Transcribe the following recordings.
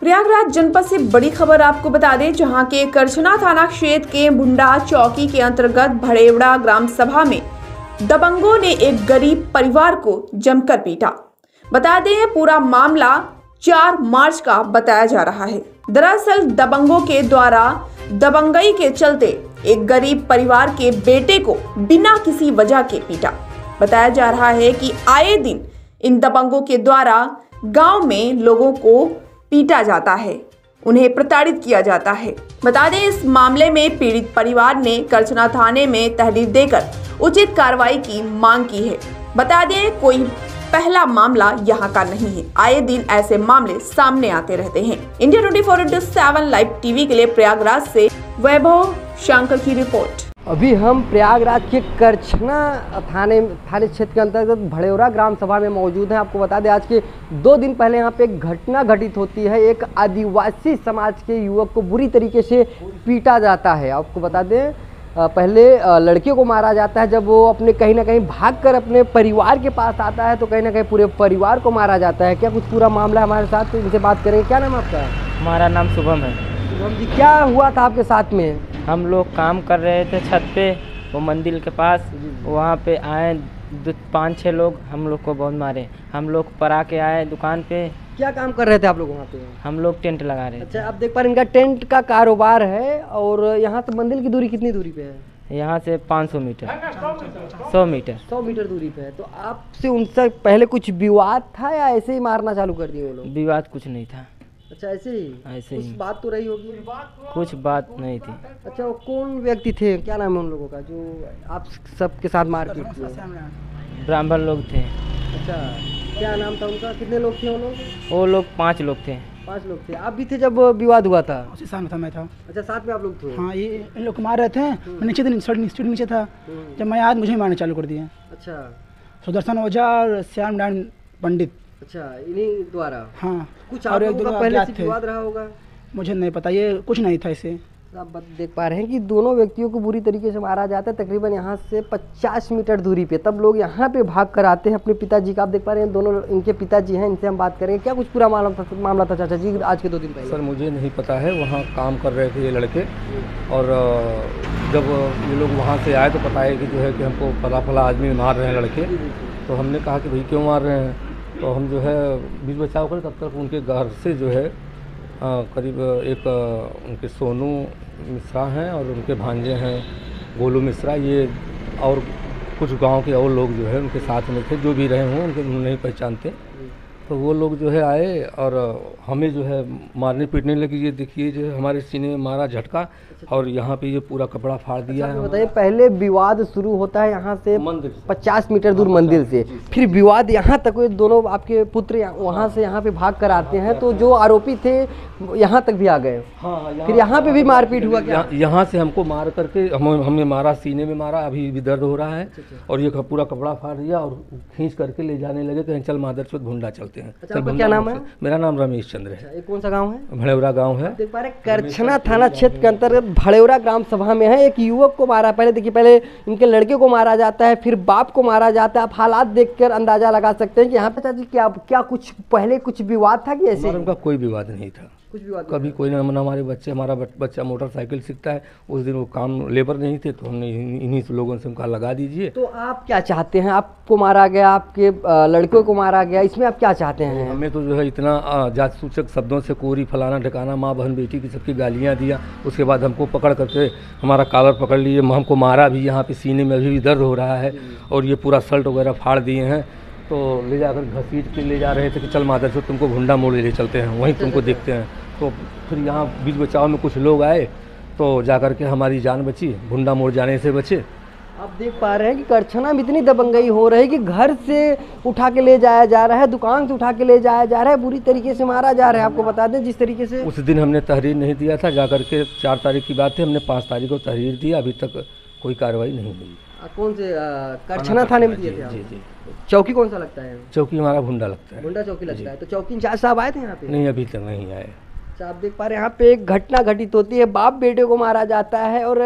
प्रयागराज जनपद से बड़ी खबर आपको बता दें, जहाँ के करछना थाना क्षेत्र के बुंडा चौकी के अंतर्गत भड़ेवड़ा ग्राम सभा में दबंगों ने एक गरीब परिवार को जमकर पीटा। बता दें, पूरा मामला चार मार्च का बताया जा रहा है। दरअसल, दबंगों के द्वारा दबंगई के चलते एक गरीब परिवार के बेटे को बिना किसी वजह के पीटा। बताया जा रहा है कि आए दिन इन दबंगों के द्वारा गाँव में लोगों को पीटा जाता है, उन्हें प्रताड़ित किया जाता है। बता दें, इस मामले में पीड़ित परिवार ने करछना थाने में तहरीर देकर उचित कार्रवाई की मांग की है। बता दें, कोई पहला मामला यहाँ का नहीं है। आए दिन ऐसे मामले सामने आते रहते हैं। India twenty four into seven live TV के लिए प्रयागराज से वैभव शंकर की रिपोर्ट। अभी हम प्रयागराज के करछना थाने थाने क्षेत्र के अंतर्गत भड़ेवरा ग्राम सभा में मौजूद हैं। आपको बता दें आज के दो दिन पहले यहाँ पे एक घटना घटित होती है। एक आदिवासी समाज के युवक को बुरी तरीके से पीटा जाता है। आपको बता दें पहले लड़के को मारा जाता है। जब वो अपने कहीं ना कहीं भागकर अपने परिवार के पास आता है तो कहीं ना कहीं पूरे परिवार को मारा जाता है। क्या कुछ पूरा मामला हमारे साथ? इनसे बात करेंगे। क्या नाम आपका है आपका? हमारा नाम शुभम है। शुभम जी क्या हुआ था आपके साथ में? हम लोग काम कर रहे थे छत पे वो मंदिर के पास। वहाँ पे आए दो पाँच छः लोग हम लोग को बहुत मारे। हम लोग पर आके आए दुकान पे। क्या काम कर रहे थे आप लोग वहाँ पे? हम लोग टेंट लगा रहे अच्छा आप देख पा रहे इनका टेंट का कारोबार है और यहाँ से मंदिर की दूरी कितनी दूरी पे है? यहाँ से 500 मीटर। 100 मीटर। सौ मीटर दूरी पे है। तो आपसे उनसे पहले कुछ विवाद था या ऐसे ही मारना चालू कर दिए वो लोग? विवाद कुछ नहीं था। अच्छा ऐसे ही? ऐसे कुछ ही। बात तो रही होगी। कुछ बात नहीं थी। अच्छा वो कौन व्यक्ति थे? क्या नाम है उन लोगों का जो आप सबके साथ मारपीट किए? ब्राह्मण लोग थे। अच्छा क्या नाम था उनका? कितने लोग थे वो लोग? वो लोग पाँच लोग थे। पाँच लोग थे। आप भी थे जब विवाद हुआ था? उसी साल में था मैं था। अच्छा साथ में आप लोग थे? हाँ ये इन लोग मार रहे थे। मैं नीचे थे नीचे नीचे नीचे था। हम्म, जब मैं आज मुझे मारना चालू कर दिया अच्छा। सुदर्शन ओझा और श्याम नारायण पंडित। अच्छा इन्हीं द्वारा? हाँ कुछ और एक दो पहले से विवाद रहा होगा? मुझे नहीं पता ये कुछ नहीं था इसे। आप देख पा रहे हैं कि दोनों व्यक्तियों को बुरी तरीके से मारा जाता है तकरीबन यहाँ से 50 मीटर दूरी पे। तब लोग यहाँ पे भाग कर आते हैं अपने पिताजी का। आप देख पा रहे हैं दोनों इनके पिताजी हैं इनसे हम बात करेंगे। क्या कुछ पूरा मामला था मामला था चाचा जी आज के दो दिन पहले? सर मुझे नहीं पता है वहाँ काम कर रहे थे ये लड़के। और जब ये लोग वहाँ से आए तो पता है कि जो है कि हमको फला फला आदमी मार रहे हैं लड़के। तो हमने कहा कि भाई क्यों मार रहे हैं? तो हम जो है बीच बचाव करें, तब तक उनके घर से जो है करीब एक उनके सोनू मिश्रा हैं और उनके भांजे हैं, गोलू मिश्रा, ये और कुछ गाँव के और लोग जो है उनके साथ में थे, जो भी रहे हों, उनके नहीं पहचानते। तो वो लोग जो है आए और हमें जो है मारने पीटने लगे। ये देखिए जो है हमारे सीने में मारा झटका और यहाँ पे ये पूरा कपड़ा फाड़ दिया है। बताइए पहले विवाद शुरू होता है यहाँ से मंदिर पचास मीटर दूर मंदिर से। फिर विवाद यहाँ तक हुए दोनों आपके पुत्र वहाँ से यहाँ पे भाग कर आते हैं तो जो आरोपी थे यहाँ तक भी आ गए। हाँ हाँ, फिर यहाँ पे भी मारपीट हुआ क्या? यहाँ से हमको मार करके हम हमने मारा सीने में मारा अभी भी दर्द हो रहा है। और ये पूरा कपड़ा फाड़ दिया और खींच करके ले जाने लगे कहीं चल मादर भुंडा चलते हैं। अच्छा, चल क्या नाम है? मेरा नाम रमेश चंद्र है। ये कौन सा गाँव है? भड़ेवरा गाँव है। देख पा रहे करछना थाना क्षेत्र के अंतर्गत भड़ेवरा ग्राम सभा में है। एक युवक को मारा पहले देखिए पहले इनके लड़के को मारा जाता है फिर बाप को मारा जाता है। आप हालात देखकर अंदाज़ा लगा सकते हैं कि यहाँ पे क्या क्या कुछ पहले कुछ विवाद था कि ऐसे? उनका कोई विवाद नहीं था। कुछ विवाद कभी कोई ना हमारे बच्चे हमारा बच्चा मोटरसाइकिल सीखता है उस दिन वो काम लेबर नहीं थे तो हमने इन्हीं से लोगों से उनका लगा दीजिए। तो आप क्या चाहते हैं? आपको मारा गया आपके लड़कों को मारा गया इसमें आप क्या चाहते हैं? हमें तो जो है इतना जात सूचक शब्दों से कोरी फलाना ढकाना माँ बहन बेटी की सबकी गालियाँ दिया उसके बाद हमको पकड़ करके हमारा कालर पकड़ लिए हमको मारा भी यहाँ पे सीने में अभी भी दर्द हो रहा है और ये पूरा शर्ट वगैरह फाड़ दिए हैं तो ले जाकर घसीट के ले जा रहे थे कि चल माता से तुमको भुंडा मोड़ ले चलते हैं वहीं तुमको देखते हैं। तो फिर यहाँ बीच बचाव में कुछ लोग आए तो जा कर के हमारी जान बची भुंडा मोड़ जाने से बचे। आप देख पा रहे हैं कि करछना में इतनी दबंगई हो रही है कि घर से उठा के ले जाया जा रहा है दुकान से उठा के ले जाया जा रहा है बुरी तरीके से मारा जा रहा है। आपको बता दें जिस तरीके से उस दिन हमने तहरीर नहीं दिया था जा कर के चार तारीख की बात थी हमने पाँच तारीख को तहरीर दिया अभी तक कोई कार्रवाई नहीं हुई। कौन से करछना थाने में दिए थे जी जी चौकी कौन सा लगता है? चौकी हमारा भुंडा लगता है। मुंडा चौकी लगता है। तो चौकी इंचार्ज साहब आए थे यहाँ पे? नहीं अभी तक नहीं आए। आप देख पा रहे हैं, यहाँ पे एक घटना घटित होती है। बाप बेटे को मारा जाता है और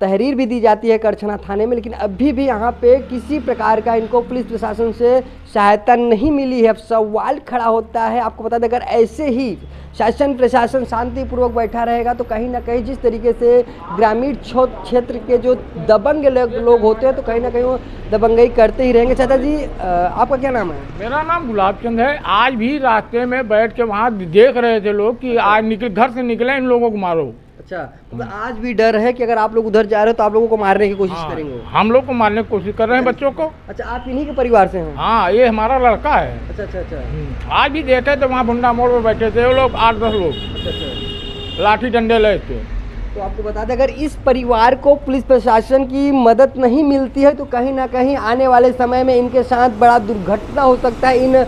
तहरीर भी दी जाती है करछना थाने में, लेकिन अभी भी यहाँ पे किसी प्रकार का इनको पुलिस प्रशासन से सहायता नहीं मिली है। अब सवाल खड़ा होता है, आपको बता दें, अगर ऐसे ही शासन प्रशासन शांतिपूर्वक बैठा रहेगा तो कहीं ना कहीं जिस तरीके से ग्रामीण क्षेत्र के जो दबंग लोग लोग होते हैं तो कहीं ना कहीं वो दबंगई करते ही रहेंगे। चाचा जी आपका क्या नाम है? मेरा नाम गुलाब चंद है। आज भी रास्ते में बैठ के वहाँ देख रहे थे लोग कि आज निकल घर से निकले, इन लोगों को मारो। अच्छा मतलब आज भी डर है कि अगर आप लोग उधर जा रहे हो तो आप लोगों को मारने की कोशिश हाँ, करेंगे? हम लोग को मारने की कोशिश कर रहे हैं बच्चों को। अच्छा आप इन्हीं के परिवार से हैं? हाँ ये हमारा लड़का है। अच्छा अच्छा अच्छा। आज भी देखे थे वहाँ भुंडा मोड़ पर बैठे थे वो लोग आठ दस लोग। अच्छा अच्छा। लाठी डंडे ले थे। तो आपको बता दें अगर इस परिवार को पुलिस प्रशासन की मदद नहीं मिलती है तो कहीं ना कहीं आने वाले समय में इनके साथ बड़ा दुर्घटना हो सकता है। इन